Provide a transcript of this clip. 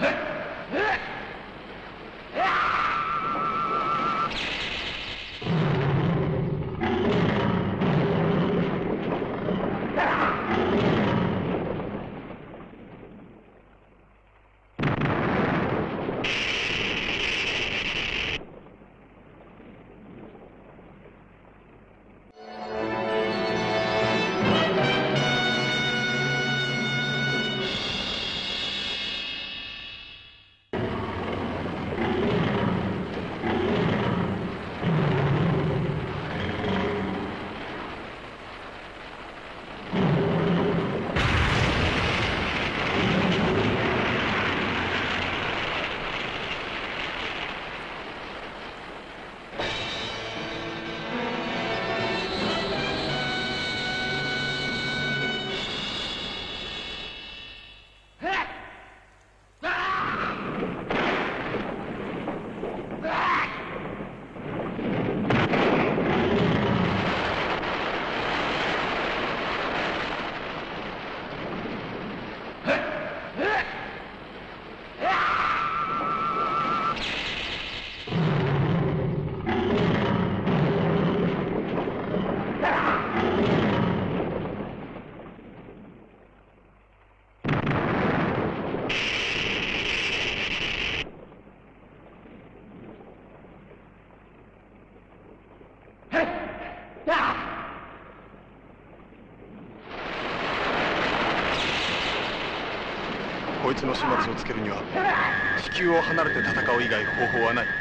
Hey! こいつの始末をつけるには地球を離れて戦う以外方法はない。